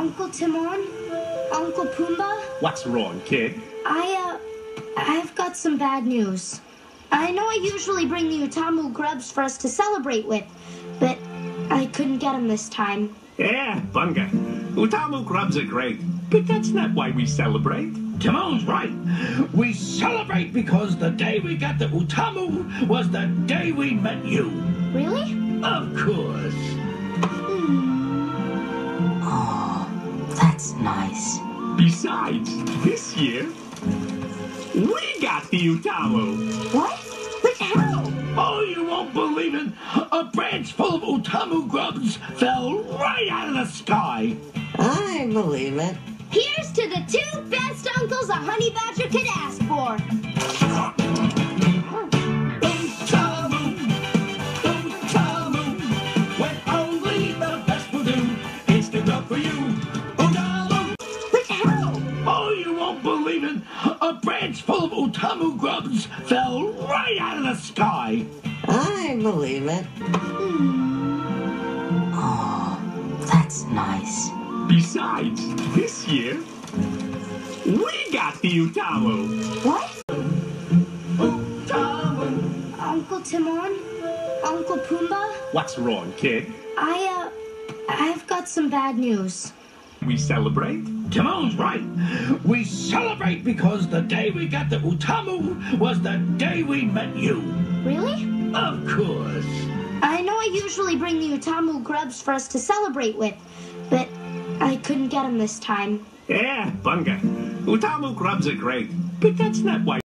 Uncle Timon? Uncle Pumbaa? What's wrong, kid? I, uh, I've got some bad news. I know I usually bring the Utamu grubs for us to celebrate with, but I couldn't get them this time. Yeah, Bunga. Utamu grubs are great, but that's not why we celebrate. Timon's right. We celebrate because the day we got the Utamu was the day we met you. Really? Of course. That's nice. Besides, this year, we got the Utamu. What? But how? Oh, you won't believe it. A branch full of Utamu grubs fell right out of the sky. I believe it. Here's to the two best uncles a honey badger could ask for. Full of Utamu grubs fell right out of the sky. I believe it. Oh, that's nice. Besides, this year, we got the Utamu. What? Utamu. Uncle Timon? Uncle Pumbaa? What's wrong, kid? I, uh, I've got some bad news. We celebrate? Timon's right. We celebrate because the day we got the Utamu was the day we met you. Really? Of course. I know I usually bring the Utamu grubs for us to celebrate with, but I couldn't get them this time. Yeah, Bunga. Utamu grubs are great, but that's not why